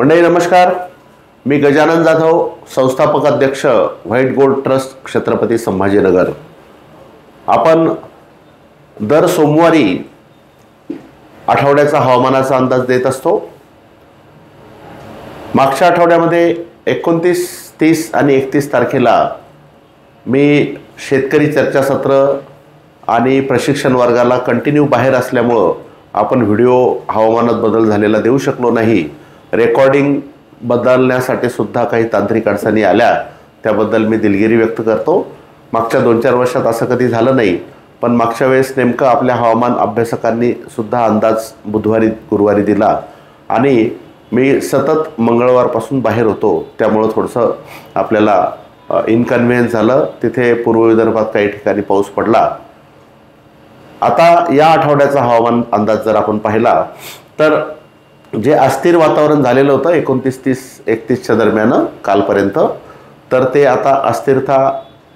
मंडळी नमस्कार. मी गजानन जाधव संस्थापक अध्यक्ष White Gold Trust Chhatrapati Sambhajinagar. आपण दर सोमवारी आठवड्याचा हवामानाचा अंदाज देत असतो. मागच्या आठवड्यामध्ये एकोणतीस तीस आणि एकतीस तारखेला मी शेतकरी चर्चासत्र आणि प्रशिक्षण वर्गाला कंटिन्यू बाहेर असल्यामुळं आपण व्हिडिओ हवामानात बदल झालेला देऊ शकलो नाही. रेकॉर्डिंग बदलण्यासाठी सुद्धा काही तांत्रिक अडचणी आल्या. त्याबद्दल मी दिलगिरी व्यक्त करतो. मागच्या दोन चार वर्षात असं कधी झालं नाही पण मागच्या वेळेस नेमकं आपल्या हवामान अभ्यासकांनी सुद्धा अंदाज बुधवारी गुरुवारी दिला. आणि मी सतत मंगळवारपासून बाहेर होतो. त्यामुळं थोडंसं आपल्याला इनकन्व्हिनियन्स झालं. तिथे पूर्व विदर्भात काही ठिकाणी पाऊस पडला. आता या आठवड्याचा हवामान अंदाज जर आपण पाहिला तर जे अस्थिर वातावरण झालेलं होतं एकोणतीस तीस एकतीसच्या दरम्यान कालपर्यंत तर ते आता अस्थिरता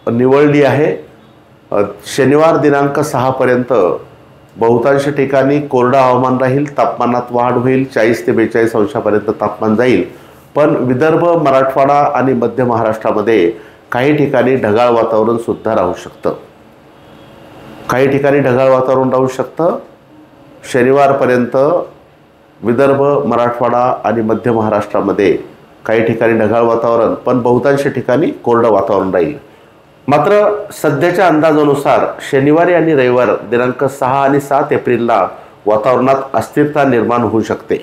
निवळली आहे. शनिवार दिनांक सहापर्यंत बहुतांश ठिकाणी कोरडं हवामान राहील तापमानात वाढ होईल चाळीस ते बेचाळीस अंशापर्यंत तापमान जाईल. पण विदर्भ मराठवाडा आणि मध्य महाराष्ट्रामध्ये काही ठिकाणी ढगाळ वातावरण सुद्धा राहू शकतं. काही ठिकाणी ढगाळ वातावरण राहू शकतं. शनिवारपर्यंत विदर्भ मराठवाडा आणि मध्य महाराष्ट्रामध्ये काही ठिकाणी ढगाळ वातावरण पण बहुतांश ठिकाणी कोरडं वातावरण राहील. मात्र सध्याच्या अंदाजानुसार शनिवारी आणि रविवार दिनांक सहा आणि सात एप्रिलला वातावरणात अस्थिरता निर्माण होऊ शकते.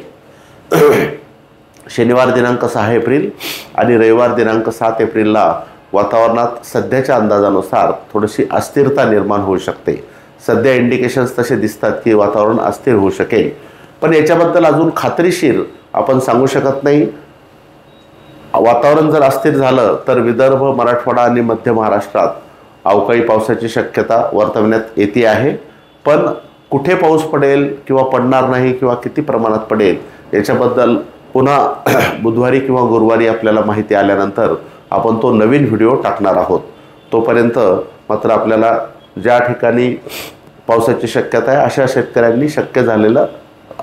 शनिवार दिनांक सहा एप्रिल आणि रविवार दिनांक सात एप्रिलला वातावरणात सध्याच्या अंदाजानुसार थोडीशी अस्थिरता निर्माण होऊ शकते. सध्या इंडिकेशन्स तसे दिसतात की वातावरण अस्थिर होऊ शकेल. पण याच्याबद्दल अजून खात्रीशीर आपण सांगू शकत नाही. वातावरण जर अस्थिर झालं तर विदर्भ मराठवाडा आणि मध्य महाराष्ट्रात अवकाळी पावसाची शक्यता वर्तवण्यात येते आहे. पण कुठे पाऊस पडेल किंवा पडणार नाही किंवा किती प्रमाणात पडेल याच्याबद्दल पुन्हा बुधवारी किंवा गुरुवारी आपल्याला माहिती आल्यानंतर आपण तो नवीन व्हिडिओ टाकणार आहोत. तोपर्यंत मात्र आपल्याला ज्या ठिकाणी पावसाची शक्यता आहे अशा शेतकऱ्यांनी शक्य झालेलं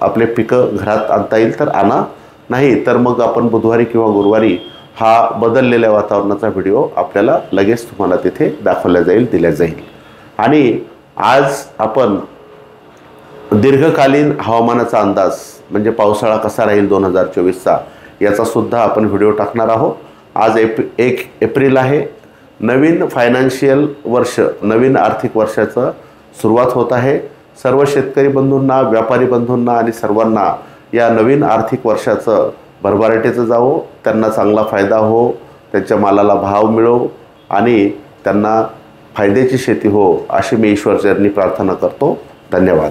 आपले पिकं घरात आणता येईल तर आणा. नाही तर मग आपण बुधवारी किंवा गुरुवारी हा बदललेल्या वातावरणाचा व्हिडिओ आपल्याला लगेच तुम्हाला तिथे दाखवला जाईल दिला जाईल. आणि आज आपण दीर्घकालीन हवामानाचा अंदाज म्हणजे पावसाळा कसा राहील दोन हजार चोवीसचा याचासुद्धा आपण व्हिडिओ टाकणार आहोत. आज एप एक एप्रिल आहे. नवीन फायनान्शियल वर्ष नवीन आर्थिक वर्षाचं सुरुवात होत आहे. सर्व शेतकरी बंधूंना व्यापारी बंधूंना आणि सर्वांना या नवीन आर्थिक वर्षाचं भरभराटीचं जावो त्यांना चांगला फायदा हो त्यांच्या मालाला भाव मिळो आणि त्यांना फायद्याची शेती हो अशी मी ईश्वरचरणी प्रार्थना करतो. धन्यवाद.